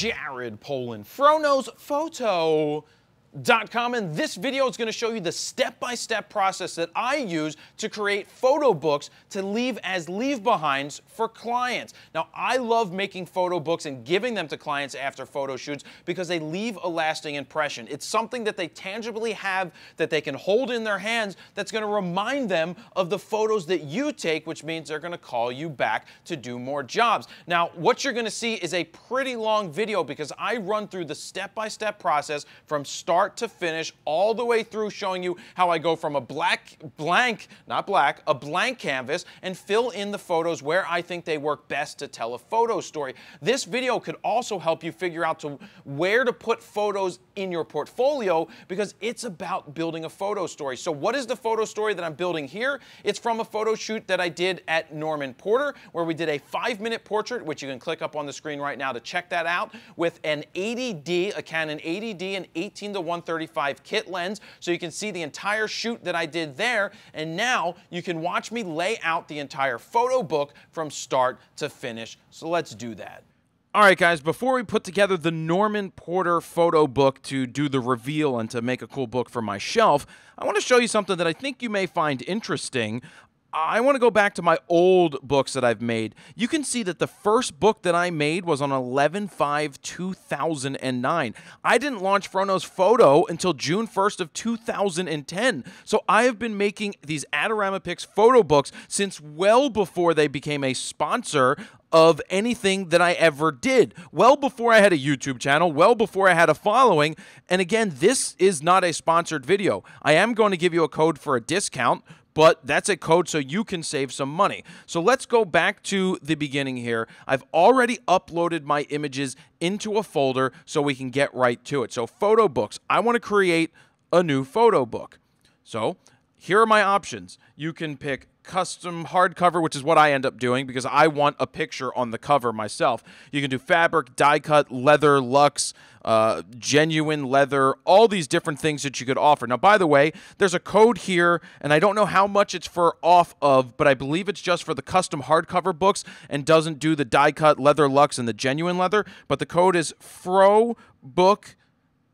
Jared Polin, Fro Knows Photo. Com, and this video is going to show you the step-by-step process that I use to create photo books to leave as leave behinds for clients. Now, I love making photo books and giving them to clients after photo shoots because they leave a lasting impression. It's something that they tangibly have that they can hold in their hands that's going to remind them of the photos that you take, which means they're going to call you back to do more jobs. Now, what you're going to see is a pretty long video because I run through the step-by-step -step process from start start to finish, all the way through showing you how I go from a black, blank, not black, a blank canvas and fill in the photos where I think they work best to tell a photo story. This video could also help you figure out to where to put photos in your portfolio because it's about building a photo story. So what is the photo story that I'm building here? It's from a photo shoot that I did at Norman Porter where we did a five minute portrait, which you can click up on the screen right now to check that out with an 80D, a Canon 80D and 18 to 135 kit lens so you can see the entire shoot that I did there. And now you can watch me lay out the entire photo book from start to finish. So let's do that. All right, guys, before we put together the Norman Porter photo book to do the reveal and to make a cool book for my shelf, I want to show you something that I think you may find interesting. I want to go back to my old books that I've made. You can see that the first book that I made was on 11 5 2009. I didn't launch Fro Knows Photo until June 1st of 2010. So I have been making these Adorama Pix photo books since well before they became a sponsor of anything that I ever did. Well before I had a YouTube channel, well before I had a following. And again, this is not a sponsored video. I am going to give you a code for a discount but that's a code so you can save some money. So let's go back to the beginning here. I've already uploaded my images into a folder so we can get right to it. So photo books, I want to create a new photo book. So here are my options. You can pick custom hardcover, which is what I end up doing because I want a picture on the cover myself. You can do fabric, die cut, leather, luxe, uh, genuine leather, all these different things that you could offer. Now, by the way, there's a code here, and I don't know how much it's for off of, but I believe it's just for the custom hardcover books and doesn't do the die cut, leather, luxe, and the genuine leather. But the code is FRO Book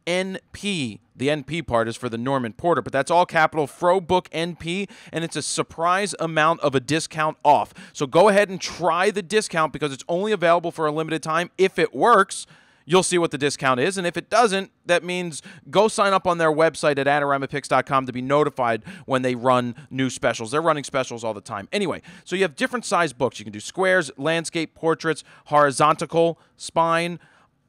NP. The NP part is for the Norman Porter, but that's all capital Frobook NP, and it's a surprise amount of a discount off. So go ahead and try the discount because it's only available for a limited time. If it works, you'll see what the discount is. And if it doesn't, that means go sign up on their website at AdoramaPix.com to be notified when they run new specials. They're running specials all the time. Anyway, so you have different size books. You can do squares, landscape, portraits, horizontal, spine.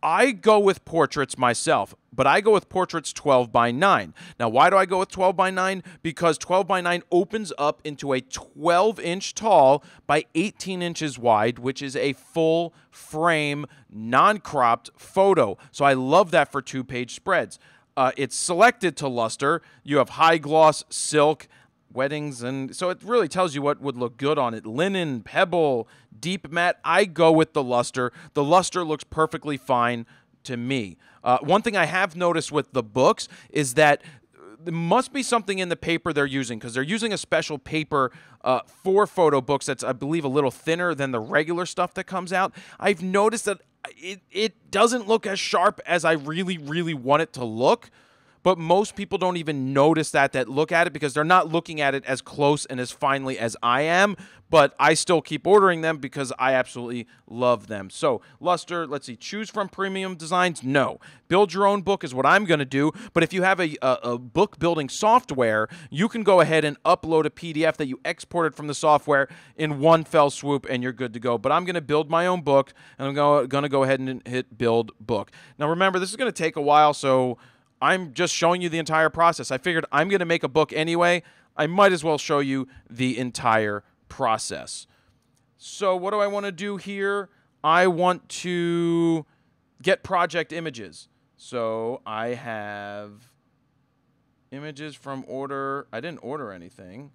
I go with portraits myself, but I go with portraits 12 by 9. Now, why do I go with 12 by 9? Because 12 by 9 opens up into a 12 inch tall by 18 inches wide, which is a full frame, non cropped photo. So I love that for two page spreads. Uh, it's selected to luster. You have high gloss, silk, weddings, and so it really tells you what would look good on it. Linen, pebble, deep matte. I go with the luster. The luster looks perfectly fine to me. Uh, one thing I have noticed with the books is that there must be something in the paper they're using because they're using a special paper uh, for photo books that's, I believe, a little thinner than the regular stuff that comes out. I've noticed that it, it doesn't look as sharp as I really, really want it to look but most people don't even notice that that look at it because they're not looking at it as close and as finely as I am but I still keep ordering them because I absolutely love them. So, Luster, let's see, choose from premium designs? No. Build your own book is what I'm going to do, but if you have a, a, a, book building software, you can go ahead and upload a PDF that you exported from the software in one fell swoop and you're good to go. But I'm going to build my own book and I'm going to go ahead and hit build book. Now, remember, this is going to take a while, so I'm just showing you the entire process. I figured I'm going to make a book anyway. I might as well show you the entire process. So what do I want to do here? I want to get project images. So I have images from order. I didn't order anything.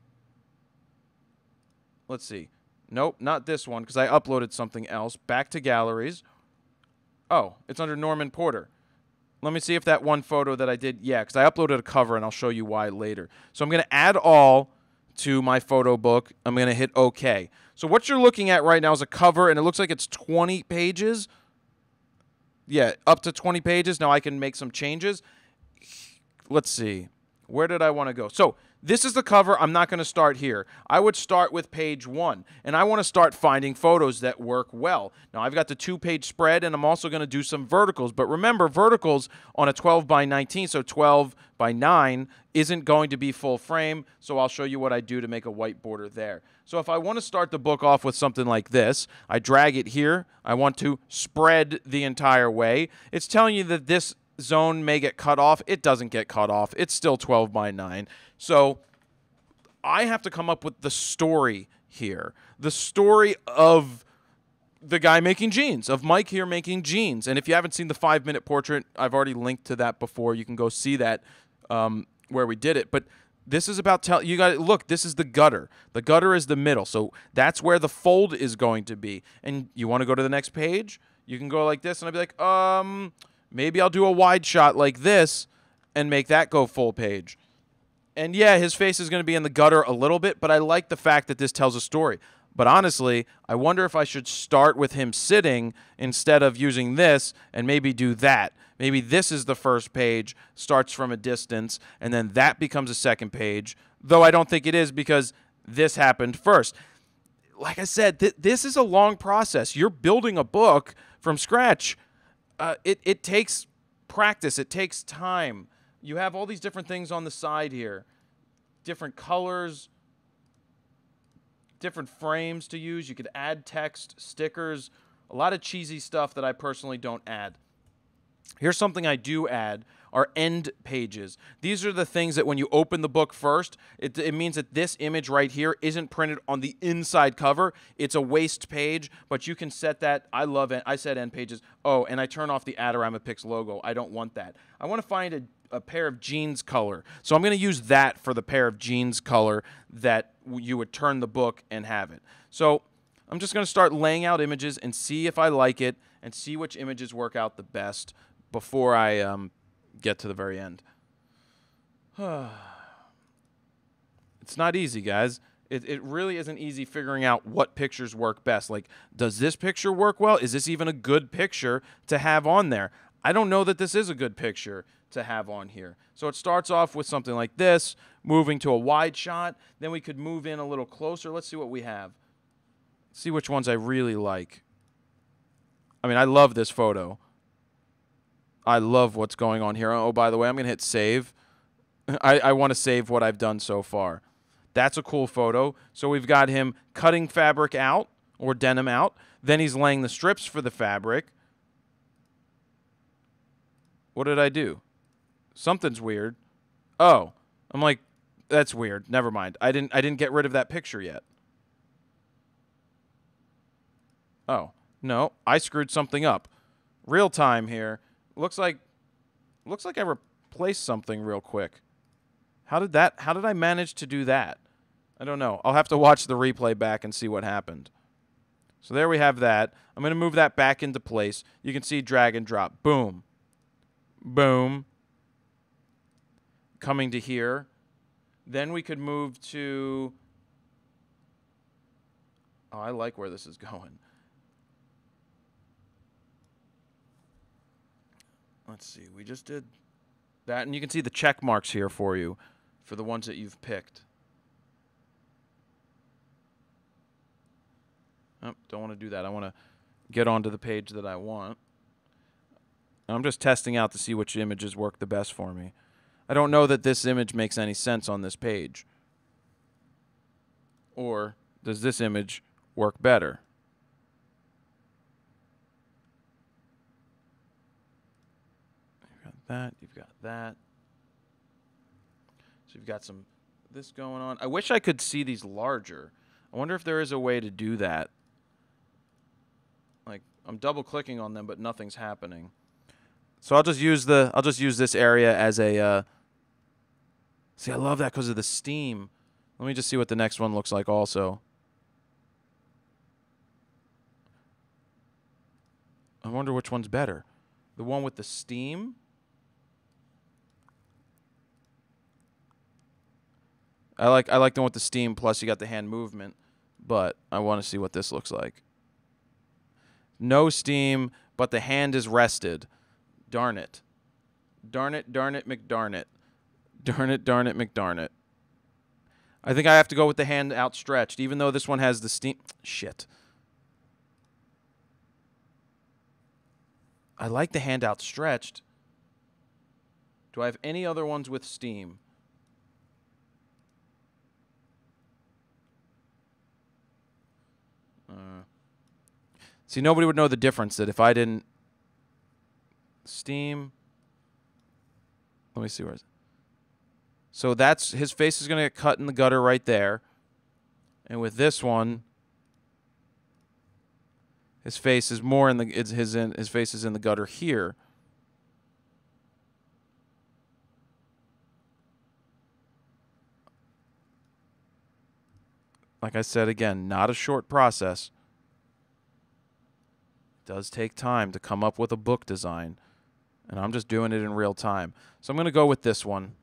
Let's see. Nope, not this one because I uploaded something else. Back to galleries. Oh, it's under Norman Porter. Let me see if that one photo that I did, yeah, because I uploaded a cover and I'll show you why later. So I'm going to add all to my photo book. I'm going to hit OK. So what you're looking at right now is a cover, and it looks like it's 20 pages. yeah, up to 20 pages. Now I can make some changes. Let's see. Where did I want to go? So this is the cover. I'm not going to start here. I would start with page one, and I want to start finding photos that work well. Now, I've got the two page spread, and I'm also going to do some verticals. But remember, verticals on a 12 by 19, so 12 by 9, isn't going to be full frame. So I'll show you what I do to make a white border there. So if I want to start the book off with something like this, I drag it here. I want to spread the entire way. It's telling you that this zone may get cut off. It doesn't get cut off. It's still 12 by 9. So I have to come up with the story here. The story of the guy making jeans, of Mike here making jeans. And if you haven't seen the five minute portrait, I've already linked to that before. You can go see that um, where we did it. But this is about tell you got look this is the gutter the gutter is the middle so that's where the fold is going to be and you want to go to the next page you can go like this and i'd be like um Maybe I'll do a wide shot like this and make that go full page. And yeah, his face is going to be in the gutter a little bit, but I like the fact that this tells a story. But honestly, I wonder if I should start with him sitting instead of using this and maybe do that. Maybe this is the first page, starts from a distance, and then that becomes a second page, though I don't think it is because this happened first. Like I said, th- this is a long process. You're building a book from scratch uh, it, it takes practice, it takes time. You have all these different things on the side here different colors, different frames to use. You could add text, stickers, a lot of cheesy stuff that I personally don't add. Here's something I do add are end pages. These are the things that when you open the book first, it, it, means that this image right here isn't printed on the inside cover. It's a waste page, but you can set that. I love it. I set end pages. Oh, and I turn off the Adorama Pix logo. I don't want that. I want to find a a pair of jeans color. So I'm going to use that for the pair of jeans color that you would turn the book and have it. So I'm just going to start laying out images and see if I like it and see which images work out the best before I um, get to the very end. it's not easy, guys. It, it really isn't easy figuring out what pictures work best. Like, does this picture work well? Is this even a good picture to have on there? I don't know that this is a good picture to have on here. So it starts off with something like this, moving to a wide shot. Then we could move in a little closer. Let's see what we have. See which ones I really like. I mean, I love this photo. I love what's going on here. Oh, by the way, I'm going to hit save. I, I want to save what I've done so far. That's a cool photo. So we've got him cutting fabric out or denim out. Then he's laying the strips for the fabric. What did I do? Something's weird. Oh, I'm like, that's weird. Never mind. I didn't I didn't get rid of that picture yet. Oh, no, I screwed something up. Real time here. Looks like looks like I replaced something real quick. How did that how did I manage to do that? I don't know. I'll have to watch the replay back and see what happened. So there we have that. I'm going to move that back into place. You can see drag and drop. Boom. Boom. Coming to here. Then we could move to Oh, I like where this is going. Let's see. We just did that, and you can see the check marks here for you for the ones that you've picked. Oh, don't want to do that. I want to get onto the page that I want. I'm just testing out to see which images work the best for me. I don't know that this image makes any sense on this page. Or does this image work better? That. You've got that. So you've got some this going on. I wish I could see these larger. I wonder if there is a way to do that. Like I'm double clicking on them, but nothing's happening. So I'll just use the I'll just use this area as a. Uh, see, I love that because of the steam. Let me just see what the next one looks like. Also. I wonder which one's better. The one with the steam I like I like the one with the steam. Plus, you got the hand movement, but I want to see what this looks like. No steam, but but the hand is rested. Darn it. Darn it, darn it, McDarn it. Darn it, darn it, McDarn it. I think I have to go with the hand outstretched, even though this one has the steam. Shit. I like the hand outstretched. Do I have any other ones with steam? See, nobody would know the difference that if I didn't steam. Let me see where. So that's his face is going to get cut in the gutter right there, and with this one, his face is more in the his, in, his face is in the gutter here. Like I said again, not a short process. It does take time to come up with a book design, and I'm just doing it in real time. So I'm going to go with this one.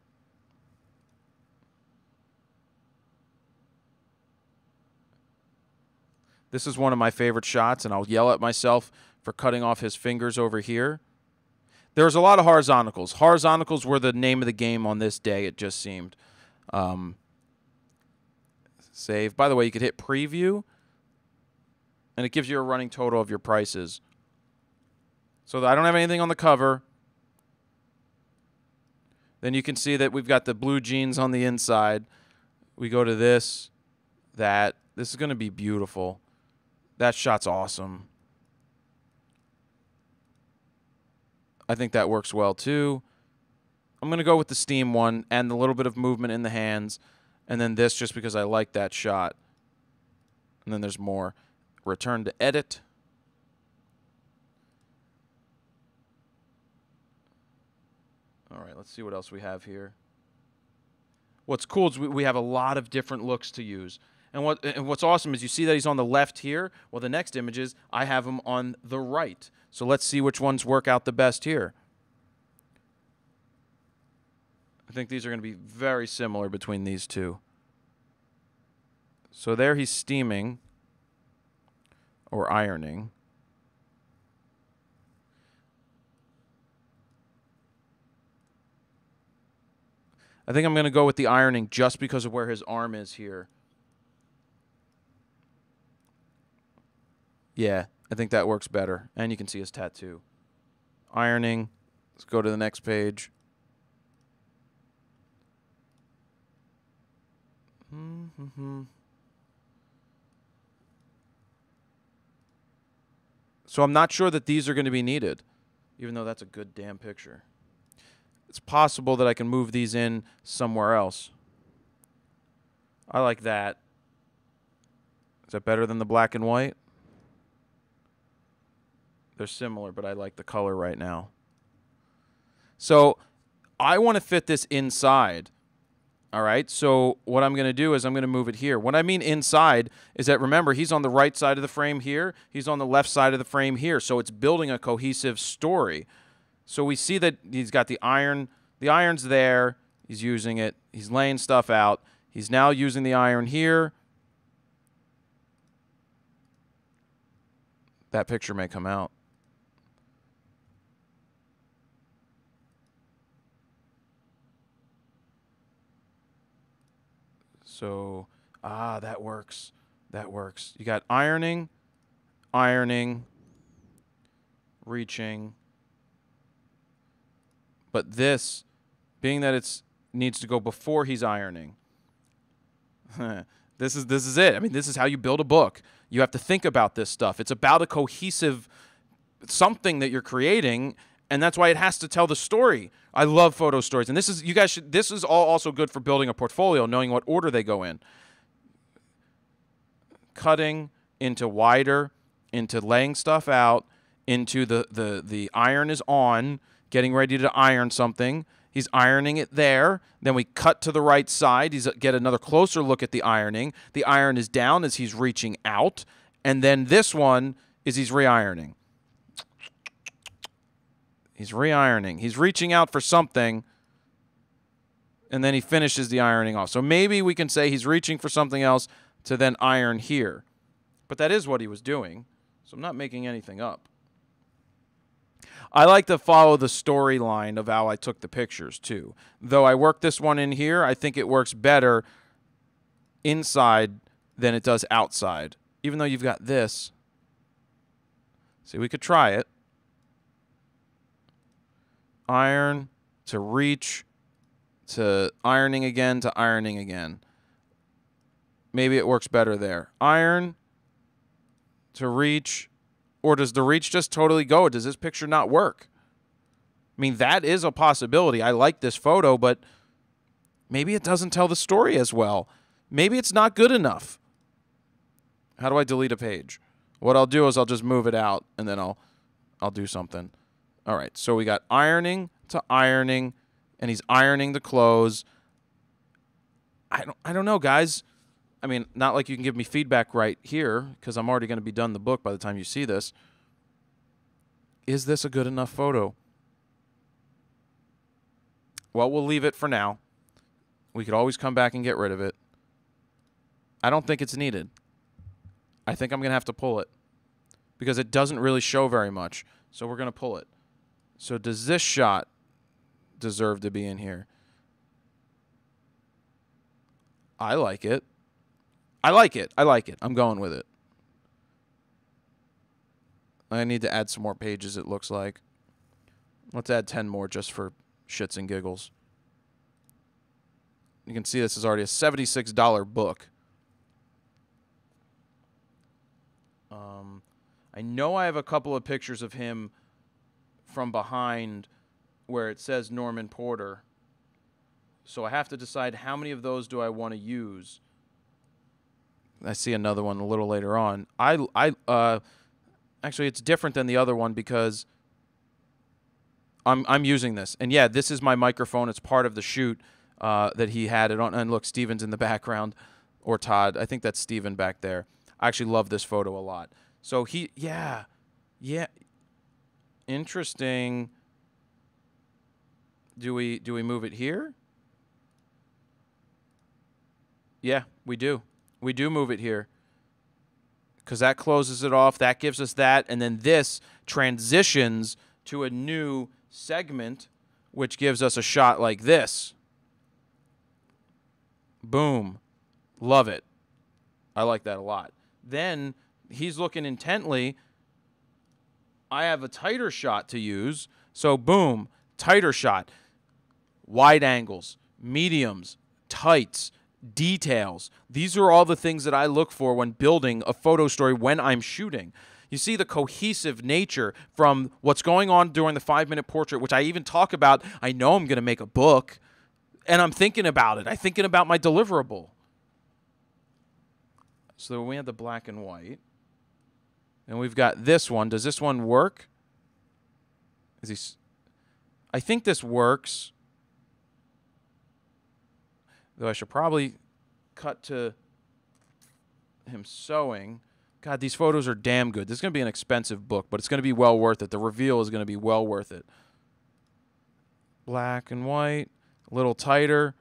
This is one of my favorite shots, and I'll yell at myself for cutting off his fingers over here. There's a lot of horizontals. Horizontals were the name of the game on this day, it just seemed. Um, save. By the way, you could hit preview, and it gives you a running total of your prices. So I don't have anything on the cover. Then you can see that we've got the blue jeans on the inside. We go to this, that. This is going to be beautiful. That shot's awesome. I think that works well too. I'm going to go with the steam one and the little bit of movement in the hands. And then this just because I like that shot. And then there's more. Return to edit. All right, let's see what else we have here. What's cool is we, we have a lot of different looks to use. And what and what's awesome is you see that he's on the left here. Well, the next image is I have him on the right. So let's see which ones work out the best here. I think these are going to be very similar between these two. So there he's steaming or ironing. I think I'm going to go with the ironing just because of where his arm is here. Yeah, I think that works better. And you can see his tattoo. Ironing. Let's go to the next page. Mm-hmm. So I'm not sure that these are going to be needed, even though that's a good damn picture. It's possible that I can move these in somewhere else. I like that. Is that better than the black and white? They're similar, but I like the color right now. So I want to fit this inside. All right. So what I'm going to do is I'm going to move it here. What I mean inside is that remember he's on the right side of the frame here. He's on the left side of the frame here. So it's building a cohesive story. So we see that he's got the iron. The iron's there. He's using it. He's laying stuff out. He's now using the iron here. That picture may come out. So, ah, that works. That works. You got ironing, ironing, reaching. But this, being that it's needs to go before he's ironing. this is this is it. I mean, this is how you build a book. You have to think about this stuff. It's about a cohesive something that you're creating and that's why it has to tell the story. I love photo stories, and this is you guys should. This is all also good for building a portfolio, knowing what order they go in. Cutting into wider, into laying stuff out, into the the the iron is on, getting ready to iron something. He's ironing it there. Then we cut to the right side. He's uh, get another closer look at the ironing. The iron is down as he's reaching out, and then this one is he's re-ironing. He's re-ironing. He's reaching out for something, and then he finishes the ironing off. So maybe we can say he's reaching for something else to then iron here. But that is what he was doing. So I'm not making anything up. I like to follow the storyline of how I took the pictures too. Though I work this one in here, I think it works better inside than it does outside. Even though you've got this. See, we could try it. Iron to reach to ironing again to ironing again. Maybe it works better there. Iron to reach or does the reach just totally go? Does this picture not work? I mean, that is a possibility. I like this photo, but maybe it doesn't tell the story as well. Maybe it's not good enough. How do I delete a page? What I'll do is I'll just move it out and then I'll I'll do something. All right. So we got ironing to ironing and he's ironing the clothes. I don't I don't know, guys. I mean, not like you can give me feedback right here because I'm already going to be done the book by the time you see this. Is this a good enough photo? Well, we'll leave it for now. We could always come back and get rid of it. I don't think it's needed. I think I'm going to have to pull it because it doesn't really show very much. So we're going to pull it. So does this shot deserve to be in here? I like it. I like it. I like it. I'm going with it. I need to add some more pages, it looks like. Let's add 10 more just for shits and giggles. You can see this is already a $76 book. Um, I know I have a couple of pictures of him from behind where it says Norman Porter. So I have to decide how many of those do I want to use. I see another one a little later on. I I uh actually it's different than the other one because I'm I'm using this. And yeah, this is my microphone. It's part of the shoot uh, that he had it on. And look, Steven's in the background or Todd. I think that's Steven back there. I actually love this photo a lot. So he yeah. Yeah. Interesting. Do we do we move it here? Yeah, we do. We do move it here because that closes it off. That gives us that. And then this transitions to a new segment, which gives us a shot like this. Boom. Love it. I like that a lot. Then he's looking intently. I have a tighter shot to use. So, boom, tighter shot. Wide angles, mediums, tights details. These are all the things that I look for when building a photo story when I'm shooting. You see the cohesive nature from what's going on during the five minute portrait, which I even talk about. I know I'm going to make a book, and I'm thinking about it. I'm thinking about my deliverable. So we have the black and white. And we've got this one. Does this one work? Is he? I think this works. Though I should probably cut to him sewing. God, these photos are damn good. This is going to be an expensive book, but it's going to be well worth it. The reveal is going to be well worth it. Black and white, a little tighter,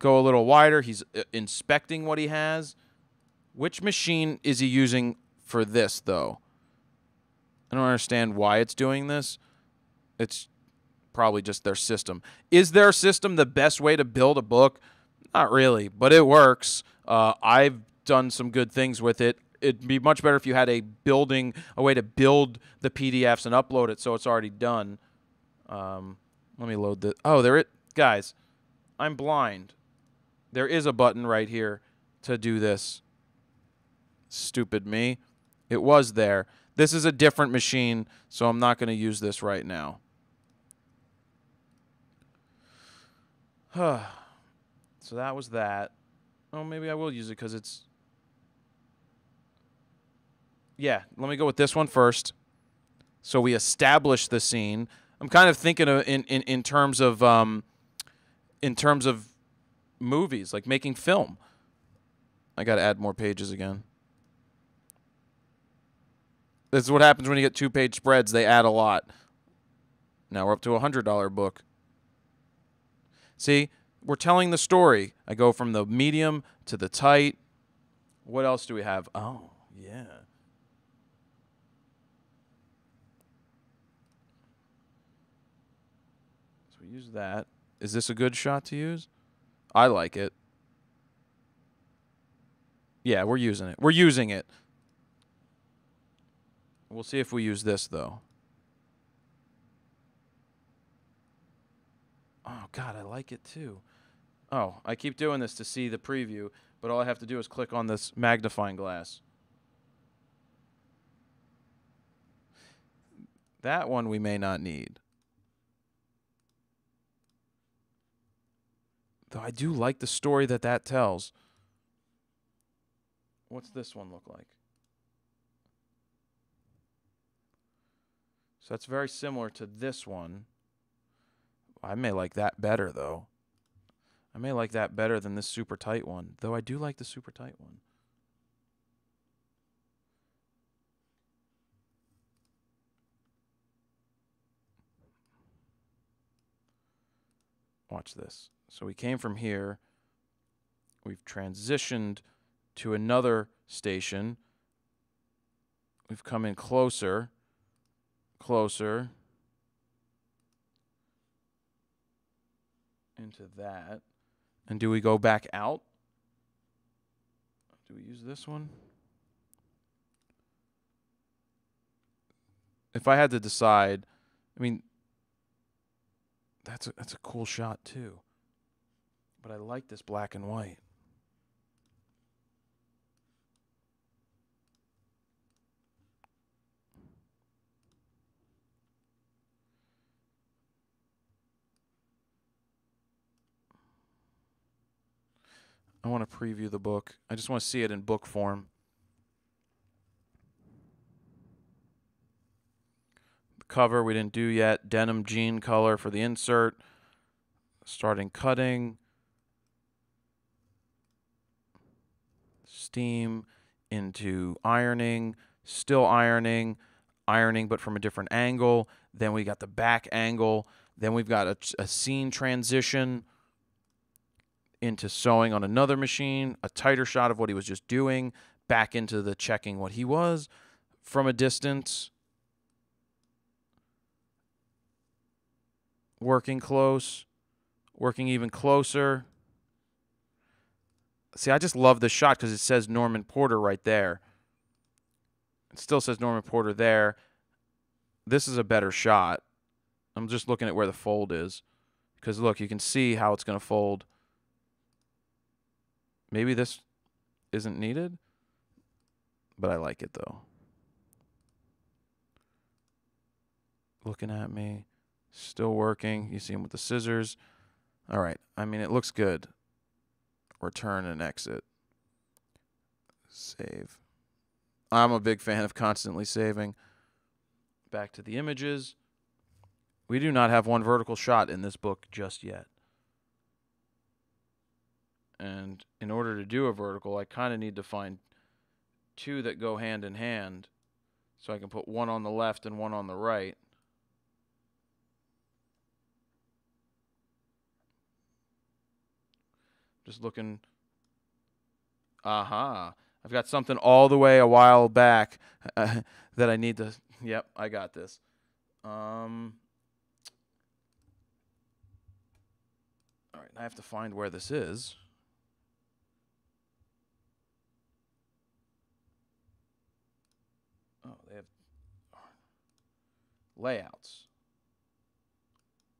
go a little wider. He's uh, inspecting what he has. Which machine is he using for this, though? I don't understand why it's doing this. It's probably just their system. Is their system the best way to build a book? Not really, but it works. Uh, I've done some good things with it. It'd be much better if you had a building, a way to build the PDFs and upload it so it's already done. Um, let me load the. Oh, there it, guys. I'm blind. There is a button right here to do this. Stupid me. It was there. This is a different machine, so I'm not going to use this right now. Huh. So that was that. Oh, maybe I will use it because it's. Yeah, let me go with this one first. So we establish the scene. I'm kind of thinking of in, in, in terms of um, in terms of movies, like making film. I got to add more pages again. This is what happens when you get two page spreads. They add a lot. Now we're up to a $100 book. See, we're telling the story. I go from the medium to the tight. What else do we have? Oh, yeah. So we use that. Is this a good shot to use? I like it. Yeah, we're using it. We're using it. We'll see if we use this, though. Oh, God, I like it, too. Oh, I keep doing this to see the preview, but all I have to do is click on this magnifying glass. That one we may not need. Though I do like the story that that tells. What's this one look like? So that's very similar to this one. I may like that better, though. I may like that better than this super tight one, though I do like the super tight one. Watch this. So we came from here. We've transitioned to another station. We've come in closer, closer into that. And do we go back out? Do we use this one? If I had to decide, I mean, that's a, that's a cool shot too. But I like this black and white. I want to preview the book. I just want to see it in book form. The cover we didn't do yet. Denim jean color for the insert. Starting cutting. Steam into ironing. Still ironing. Ironing, but from a different angle. Then we got the back angle. Then we've got a, a scene transition into sewing on another machine, a tighter shot of what he was just doing, back into the checking what he was from a distance, working close, working even closer. See, I just love this shot because it says Norman Porter right there. It still says Norman Porter there. This is a better shot. I'm just looking at where the fold is. Because look, you can see how it's going to fold. Maybe this isn't needed, but I like it though. Looking at me, still working. You see him with the scissors. All right. I mean, it looks good. Return and exit. Save. I'm a big fan of constantly saving. Back to the images. We do not have one vertical shot in this book just yet. And in order to do a vertical, I kind of need to find two that go hand in hand. So I can put one on the left and one on the right. Just looking. Aha. Uh-huh. I've got something all the way a while back uh, that I need to. Yep, I got this. Um, all right, I have to find where this is. Oh, they have layouts.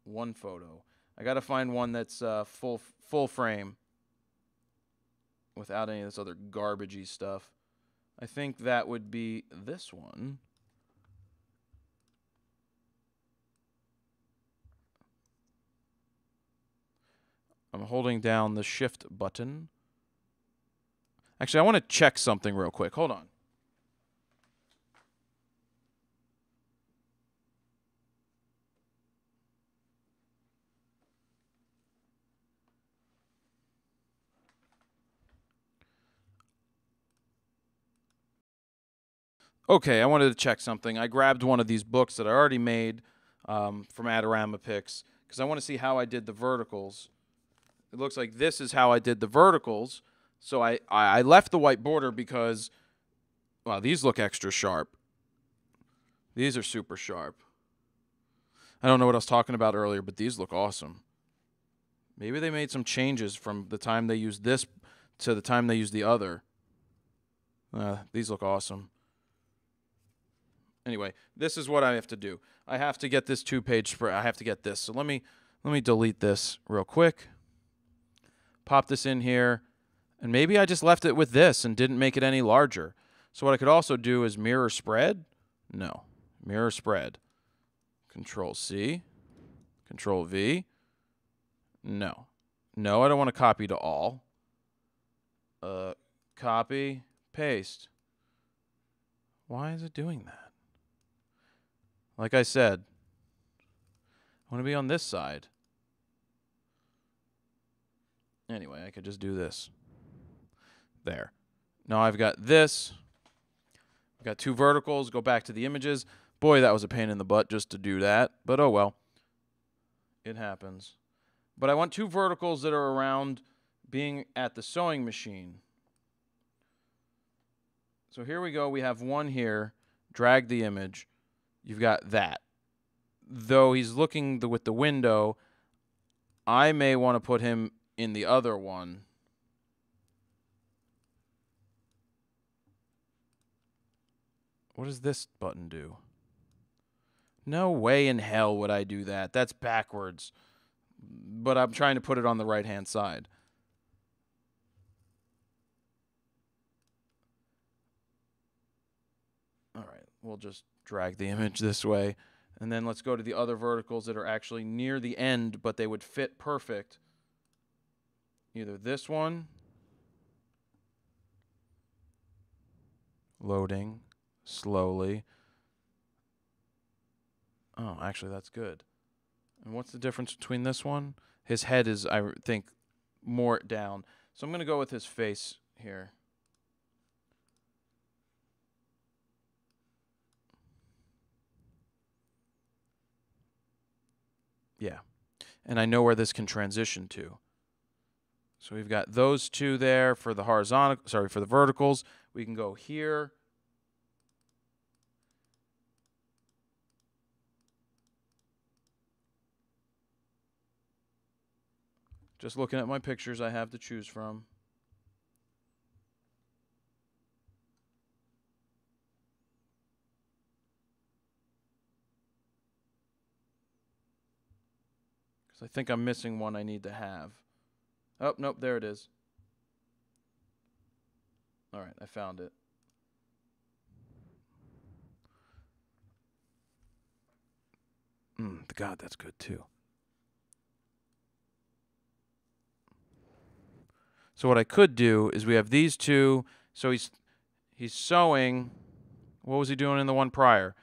One photo. I got to find one that's uh, full full frame without any of this other garbagey stuff. I think that would be this one. I'm holding down the shift button. Actually, I want to check something real quick. Hold on. Okay, I wanted to check something. I grabbed one of these books that I already made um, from Adorama Pix because I want to see how I did the verticals. It looks like this is how I did the verticals. So I, I left the white border because, well, these look extra sharp. These are super sharp. I don't know what I was talking about earlier, but these look awesome. Maybe they made some changes from the time they used this to the time they used the other. Uh, these look awesome. Anyway, this is what I have to do. I have to get this two-page spread. I have to get this. So let me let me delete this real quick. Pop this in here. And maybe I just left it with this and didn't make it any larger. So what I could also do is mirror spread. No. Mirror spread. Control C. Control V. No. No, I don't want to copy to all. Uh, copy, paste. Why is it doing that? Like I said, I want to be on this side. Anyway, I could just do this. There. Now I've got this. I've got two verticals. Go back to the images. Boy, that was a pain in the butt just to do that. But oh well. It happens. But I want two verticals that are around being at the sewing machine. So here we go. We have one here. Drag the image. You've got that. Though he's looking the, with the window, I may want to put him in the other one. What does this button do? No way in hell would I do that. That's backwards. But I'm trying to put it on the right hand side. All right, we'll just drag the image this way. And then let's go to the other verticals that are actually near the end, but they would fit perfect. Either this one, loading, slowly. Oh, actually, that's good. And what's the difference between this one? His head is, I think, more down. So I'm going to go with his face here. Yeah. And I know where this can transition to. So we've got those two there for the horizontal, sorry, for the verticals. We can go here Just looking at my pictures I have to choose from. Because I think I'm missing one I need to have. Oh, nope, there it is. All right, I found it. Mm, God, that's good too. So what I could do is we have these two. So he's he's sewing. What was he doing in the one prior?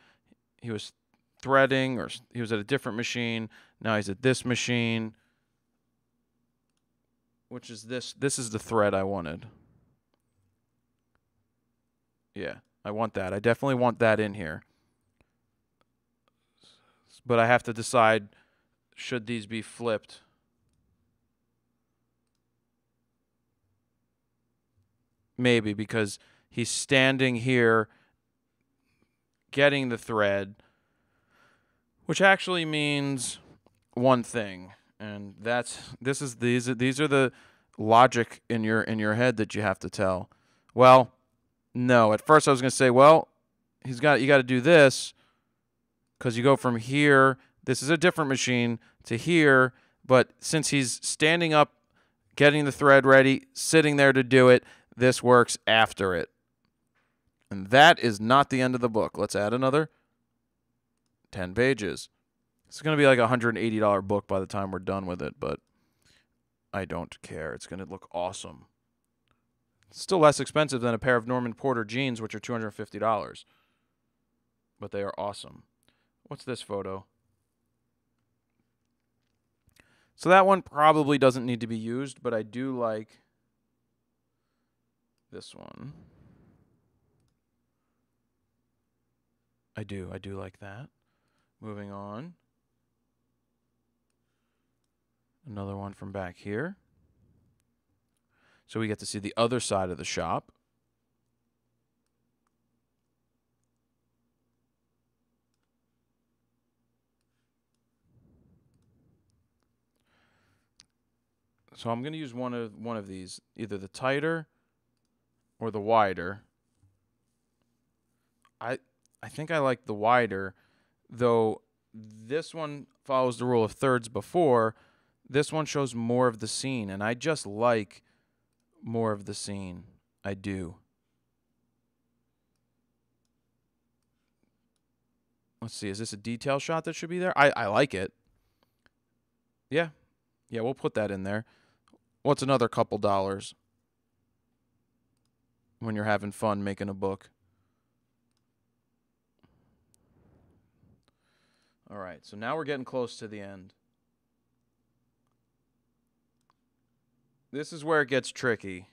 He was threading, or he was at a different machine. Now he's at this machine, which is this. This is the thread I wanted. Yeah, I want that. I definitely want that in here. But I have to decide should these be flipped. maybe because he's standing here getting the thread which actually means one thing and that's this is these these are the logic in your in your head that you have to tell well no at first i was going to say well he's got you got to do this cuz you go from here this is a different machine to here but since he's standing up getting the thread ready sitting there to do it this works after it. And that is not the end of the book. Let's add another 10 pages. It's going to be like a $180 book by the time we're done with it, but I don't care. It's going to look awesome. It's still less expensive than a pair of Norman Porter jeans, which are $250. But they are awesome. What's this photo? So that one probably doesn't need to be used, but I do like this one. I do. I do like that. Moving on. Another one from back here. So we get to see the other side of the shop. So I'm going to use one of one of these, either the tighter or the wider. I I think I like the wider, though this one follows the rule of thirds before, this one shows more of the scene, and I just like more of the scene. I do. Let's see, is this a detail shot that should be there? I, I like it. Yeah. Yeah, we'll put that in there. What's another couple dollars when you're having fun making a book? All right, so now we're getting close to the end. This is where it gets tricky.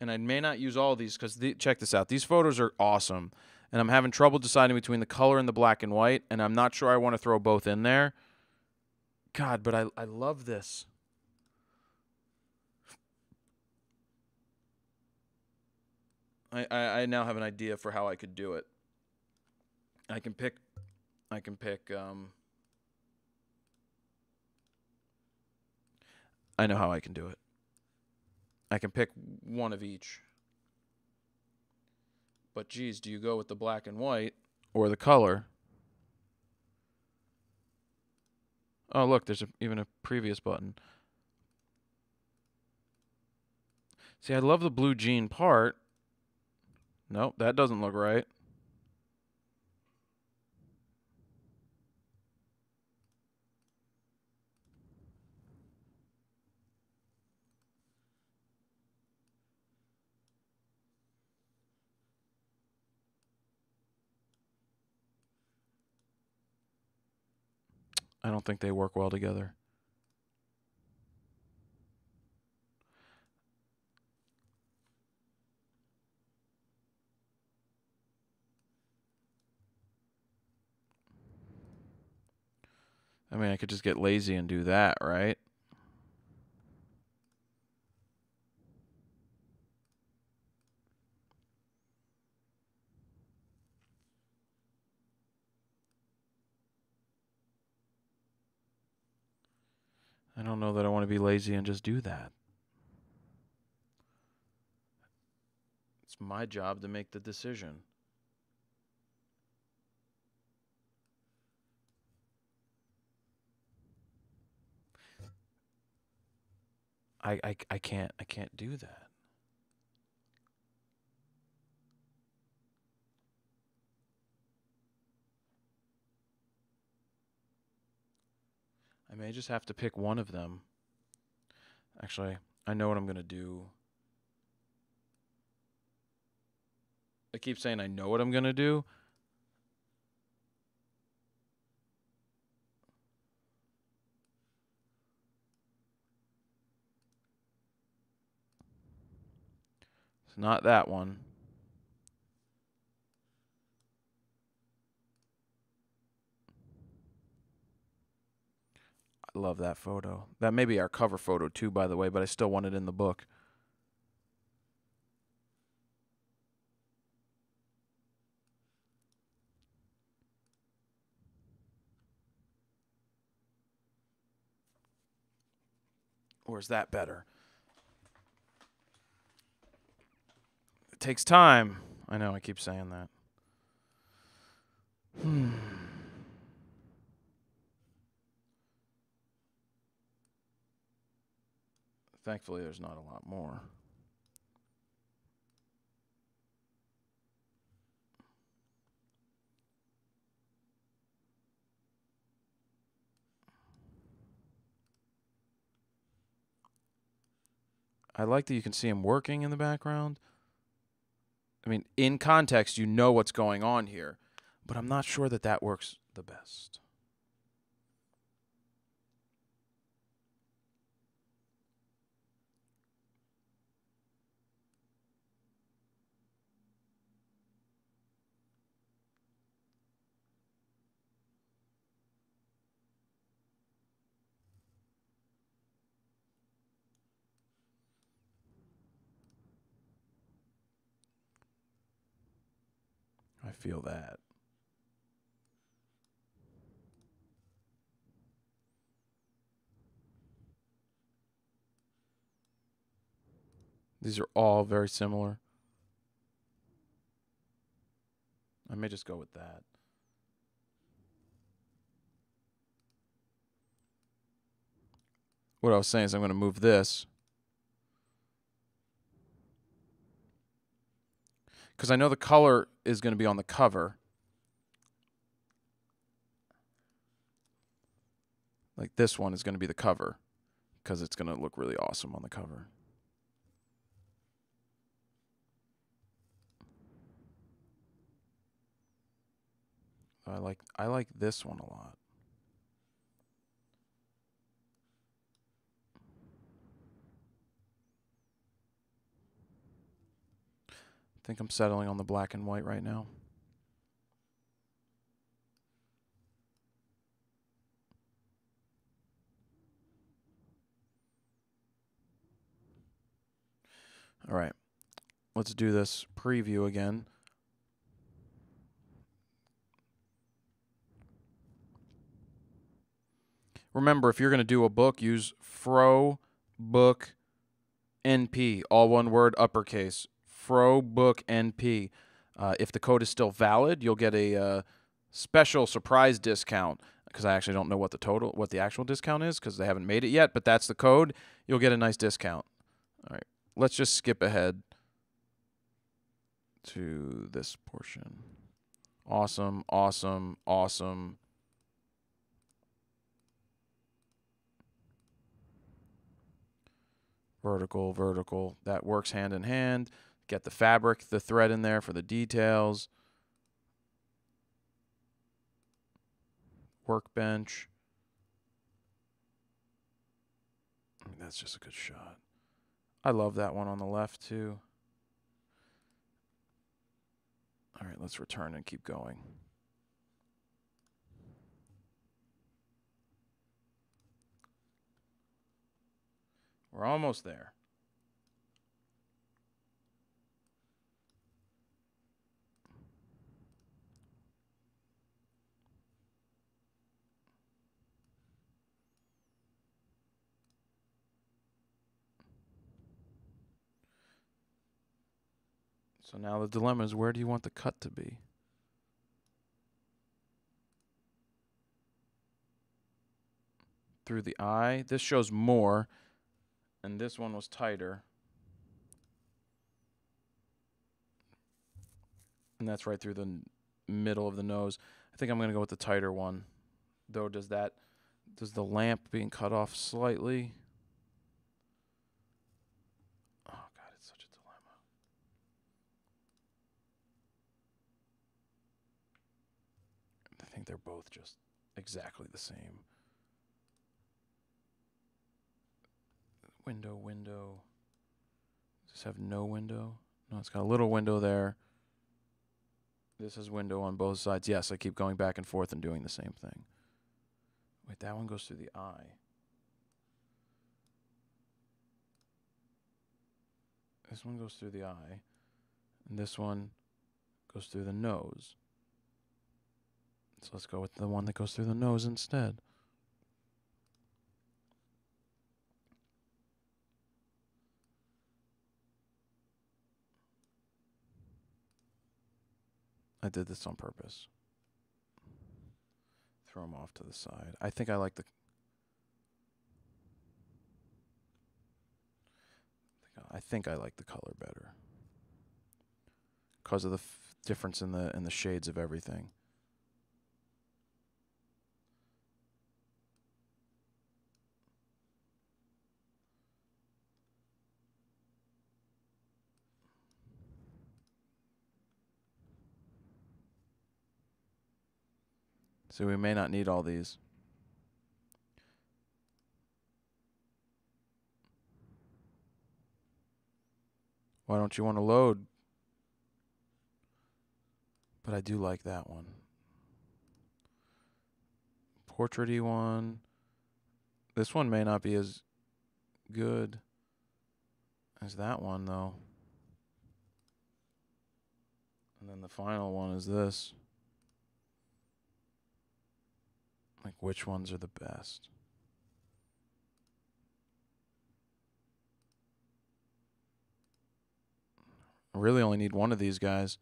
And I may not use all these because the, check this out. These photos are awesome. And I'm having trouble deciding between the color and the black and white. And I'm not sure I want to throw both in there. God, but I, I love this. I, I, I now have an idea for how I could do it. I can pick I can pick um I know how I can do it. I can pick one of each. But geez, do you go with the black and white or the color? Oh, look, there's a, even a previous button. See, I love the blue jean part. Nope, that doesn't look right. I don't think they work well together. I mean, I could just get lazy and do that, right? I don't know that I want to be lazy and just do that. It's my job to make the decision. I, I, I can't I can't do that. I may just have to pick one of them. Actually, I know what I'm going to do. I keep saying I know what I'm going to do. It's not that one. I love that photo. That may be our cover photo too, by the way, but I still want it in the book. Or is that better? It takes time. I know, I keep saying that. Hmm. Thankfully, there's not a lot more. I like that you can see him working in the background. I mean, in context, you know what's going on here, but I'm not sure that that works the best. feel that. These are all very similar. I may just go with that. What I was saying is I'm going to move this. Because I know the color is going to be on the cover. Like this one is going to be the cover because it's going to look really awesome on the cover. I like I like this one a lot. Think I'm settling on the black and white right now. All right. Let's do this preview again. Remember, if you're going to do a book, use Fro Book NP, all one word, uppercase. Fro Book NP. Uh, if the code is still valid, you'll get a uh, special surprise discount because I actually don't know what the total, what the actual discount is because they haven't made it yet. But that's the code. You'll get a nice discount. All right, let's just skip ahead to this portion. Awesome, awesome, awesome. vertical, vertical. That works hand in hand. Get the fabric, the thread in there for the details. Workbench. that's just a good shot. I love that one on the left too. All right, let's return and keep going. We're almost there. So now the dilemma is where do you want the cut to be? Through the eye. This shows more and this one was tighter. And that's right through the middle of the nose. I think I'm going to go with the tighter one. Though does that does the lamp being cut off slightly? Oh god, it's such a dilemma. I think they're both just exactly the same. window, window. Does this have no window? No, it's got a little window there. This has window on both sides. Yes, I keep going back and forth and doing the same thing. Wait, that one goes through the eye. This one goes through the eye. And this one goes through the nose. So let's go with the one that goes through the nose instead. I did this on purpose. Throw them off to the side. I think I like the. I think I like the color better because of the difference in the in the shades of everything. So we may not need all these. Why don't you want to load? But I do like that one. Portraity one. This one may not be as good as that one, though. And then the final one is this. Like, which ones are the best? I really only need one of these guys.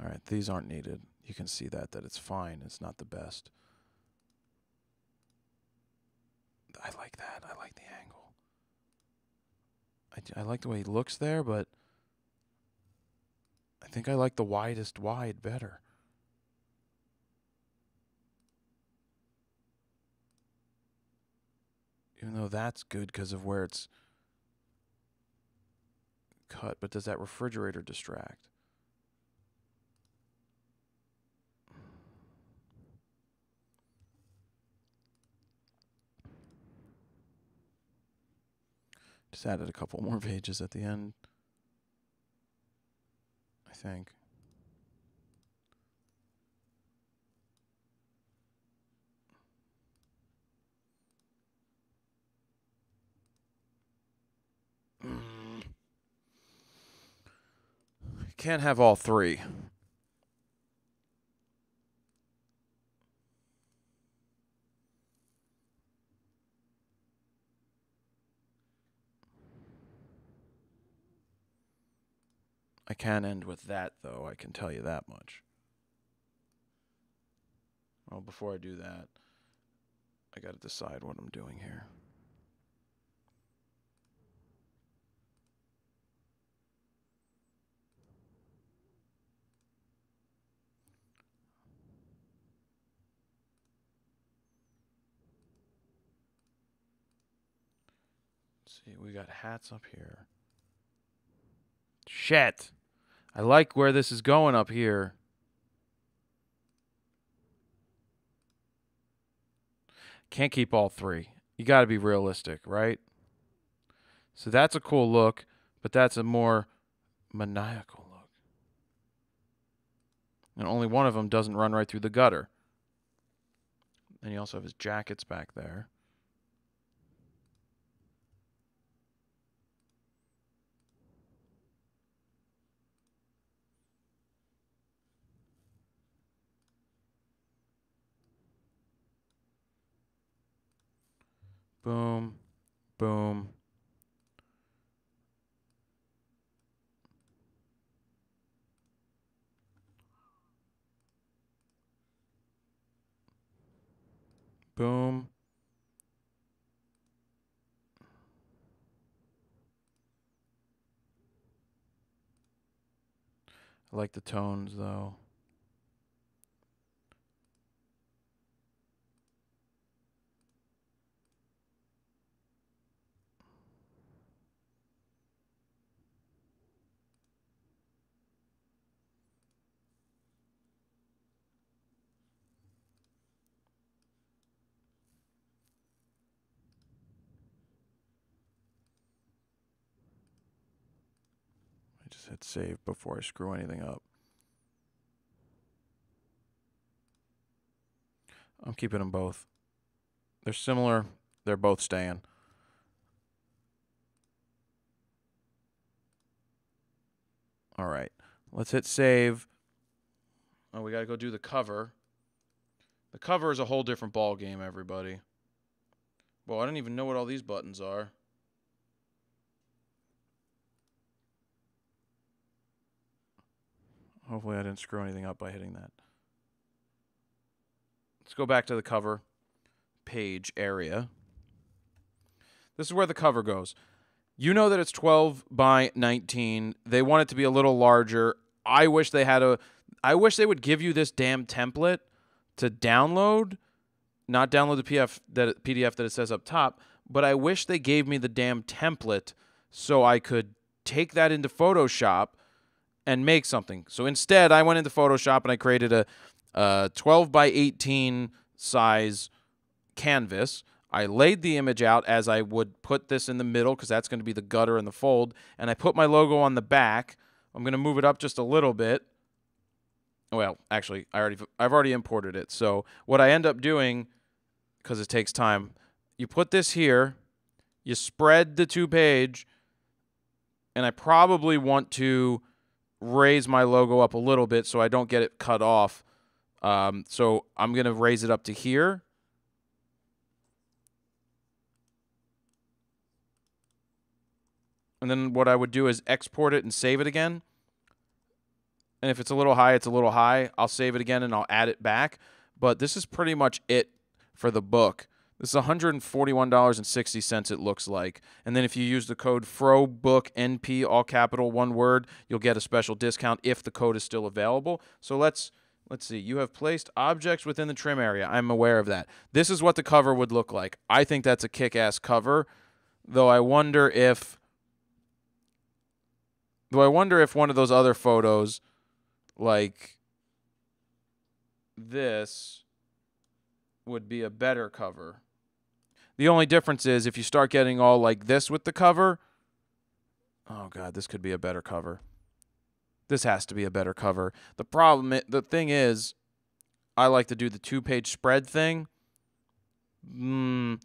All right, these aren't needed. You can see that, that it's fine. It's not the best. I like that. I like the angle. I, I like the way he looks there, but I think I like the widest wide better. Even though that's good because of where it's cut, but does that refrigerator distract? Just added a couple more pages at the end. I think. Mm. Can't have all three. I can't end with that, though. I can tell you that much. Well, before I do that, I got to decide what I'm doing here. See, we got hats up here. Shit. I like where this is going up here. Can't keep all three. You got to be realistic, right? So that's a cool look, but that's a more maniacal look. And only one of them doesn't run right through the gutter. And you also have his jackets back there. Boom. Boom. Boom. I like the tones though. just hit save before I screw anything up. I'm keeping them both. They're similar. They're both staying. All right. Let's hit save. Oh, we got to go do the cover. The cover is a whole different ball game, everybody. Well, I don't even know what all these buttons are. Hopefully I didn't screw anything up by hitting that. Let's go back to the cover page area. This is where the cover goes. You know that it's 12 by 19. They want it to be a little larger. I wish they had a I wish they would give you this damn template to download, not download the PDF that PDF that it says up top, but I wish they gave me the damn template so I could take that into Photoshop and make something. So instead, I went into Photoshop and I created a, a 12 by 18 size canvas. I laid the image out as I would put this in the middle because that's going to be the gutter and the fold. And I put my logo on the back. I'm going to move it up just a little bit. Well, actually, I already I've already imported it. So what I end up doing, because it takes time, you put this here, you spread the two page, and I probably want to raise my logo up a little bit so I don't get it cut off. Um, so I'm going to raise it up to here. And then what I would do is export it and save it again. And if it's a little high, it's a little high. I'll save it again and I'll add it back. But this is pretty much it for the book. This is $141.60 it looks like. And then if you use the code FROBOOKNP, all capital, one word, you'll get a special discount if the code is still available. So let's let's see. You have placed objects within the trim area. I'm aware of that. This is what the cover would look like. I think that's a kick-ass cover, though I wonder if though I wonder if one of those other photos like this would be a better cover. The only difference is if you start getting all like this with the cover, oh god, this could be a better cover. This has to be a better cover. The problem, the thing is, I like to do the two-page spread thing. Mm,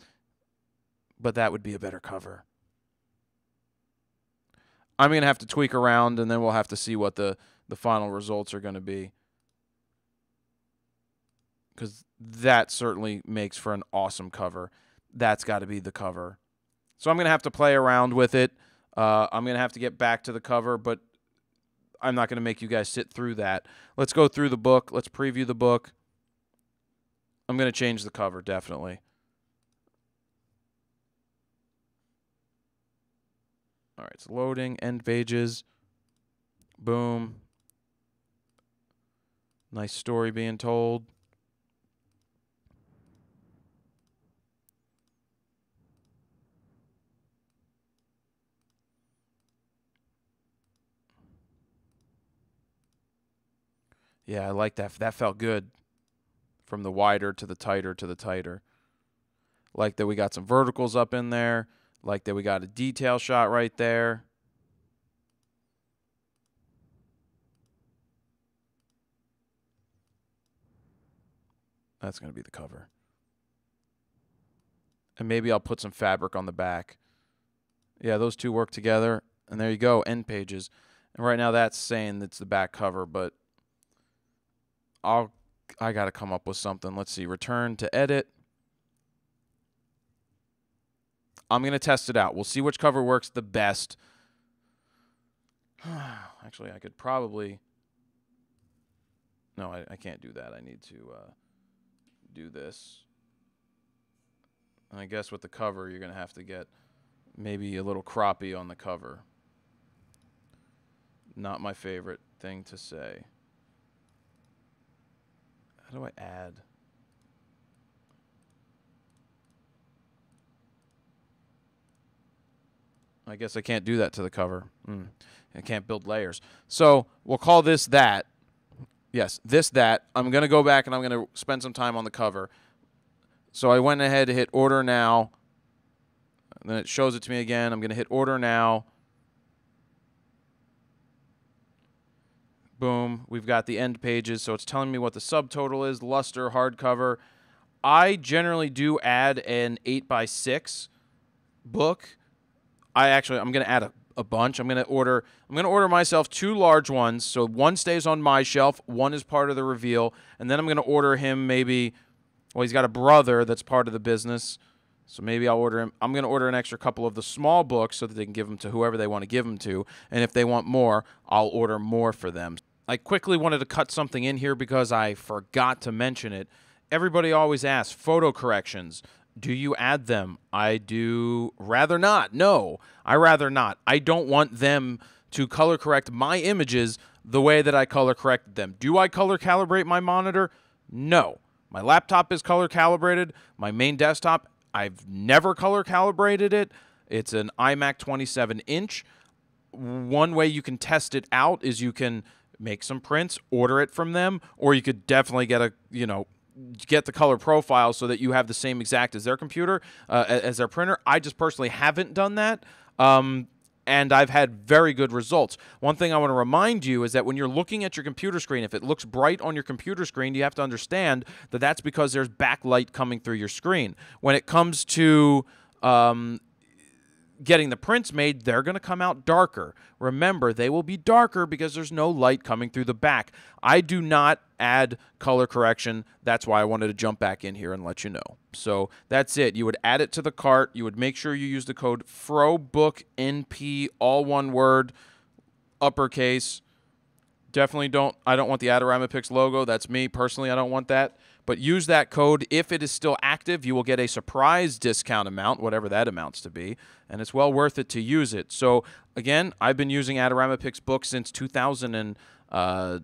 but that would be a better cover. I'm gonna have to tweak around, and then we'll have to see what the the final results are going to be. Because that certainly makes for an awesome cover. That's got to be the cover. So I'm going to have to play around with it. Uh, I'm going to have to get back to the cover, but I'm not going to make you guys sit through that. Let's go through the book. Let's preview the book. I'm going to change the cover, definitely. All right, it's loading, end pages. Boom. Nice story being told. Yeah, I like that. That felt good. From the wider to the tighter to the tighter. Like that we got some verticals up in there. Like that we got a detail shot right there. That's going to be the cover. And maybe I'll put some fabric on the back. Yeah, those two work together. And there you go, end pages. And right now that's saying it's the back cover, but I'll I got to come up with something. Let's see. Return to edit. I'm going to test it out. We'll see which cover works the best. Actually, I could probably No, I, I can't do that. I need to uh do this. And I guess with the cover, you're going to have to get maybe a little croppy on the cover. Not my favorite thing to say. How do I add? I guess I can't do that to the cover. Mm. I can't build layers. So we'll call this that. Yes, this, that. I'm going to go back and I'm going to spend some time on the cover. So I went ahead to hit order now. then it shows it to me again. I'm going to hit order now. Boom. We've got the end pages. So it's telling me what the subtotal is, luster, hardcover. I generally do add an 8 by 6 book. I actually, I'm going to add a a bunch. I'm going to order I'm going to order myself two large ones. So one stays on my shelf, one is part of the reveal, and then I'm going to order him maybe well, he's got a brother that's part of the business. So maybe I'll order him. I'm going to order an extra couple of the small books so that they can give them to whoever they want to give them to. And if they want more, I'll order more for them. I quickly wanted to cut something in here because I forgot to mention it. Everybody always asks photo corrections. Do you add them? I do rather not. No, I rather not. I don't want them to color correct my images the way that I color corrected them. Do I color calibrate my monitor? No. My laptop is color calibrated. My main desktop, I've never color calibrated it. It's an iMac 27 inch. One way you can test it out is you can make some prints, order it from them, or you could definitely get a, you know, get the color profile so that you have the same exact as their computer, uh, as their printer. I just personally haven't done that. Um, and I've had very good results. One thing I want to remind you is that when you're looking at your computer screen, if it looks bright on your computer screen, you have to understand that that's because there's backlight coming through your screen. When it comes to um, getting the prints made, they're going to come out darker. Remember, they will be darker because there's no light coming through the back. I do not add color correction. That's why I wanted to jump back in here and let you know. So that's it. You would add it to the cart. You would make sure you use the code FROBOOKNP, all one word, uppercase. Definitely don't, I don't want the Adorama Pix logo. That's me personally. I don't want that. But use that code. If it is still active, you will get a surprise discount amount, whatever that amounts to be. And it's well worth it to use it. So, again, I've been using Adorama Pix books since 2010, uh,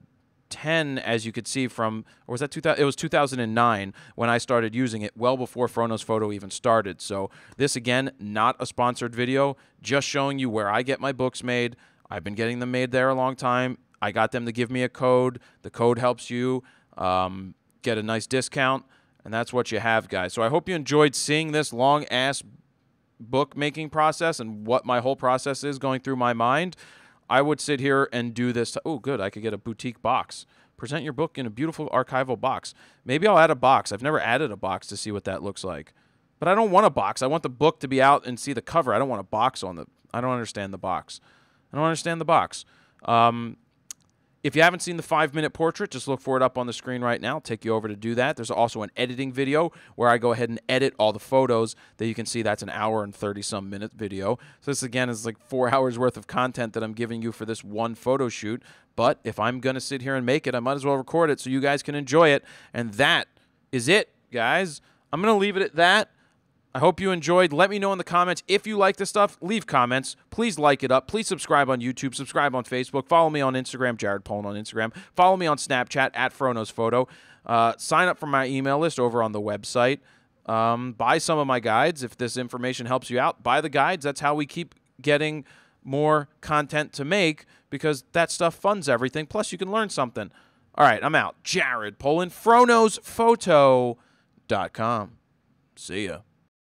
as you could see from, or was that 2000? It was 2009 when I started using it, well before Fro Knows Photo even started. So, this again, not a sponsored video, just showing you where I get my books made. I've been getting them made there a long time. I got them to give me a code. The code helps you. Um, get a nice discount, and that's what you have, guys. So I hope you enjoyed seeing this long ass bookmaking process and what my whole process is going through my mind. I would sit here and do this. Oh, good. I could get a boutique box. Present your book in a beautiful archival box. Maybe I'll add a box. I've never added a box to see what that looks like. But I don't want a box. I want the book to be out and see the cover. I don't want a box on the. I don't understand the box. I don't understand the box. Um, if you haven't seen the five minute portrait, just look for it up on the screen right now. I'll take you over to do that. There's also an editing video where I go ahead and edit all the photos that you can see. That's an hour and 30 some minute video. So, this again is like four hours worth of content that I'm giving you for this one photo shoot. But if I'm going to sit here and make it, I might as well record it so you guys can enjoy it. And that is it, guys. I'm going to leave it at that. I hope you enjoyed. Let me know in the comments if you like this stuff. Leave comments. Please like it up. Please subscribe on YouTube. Subscribe on Facebook. Follow me on Instagram, Jared Polin on Instagram. Follow me on Snapchat at Froknows Photo. Uh, sign up for my email list over on the website. Um, buy some of my guides if this information helps you out. Buy the guides. That's how we keep getting more content to make because that stuff funds everything. Plus, you can learn something. All right, I'm out. Jared Polin, FroknowsPhoto.com. See ya.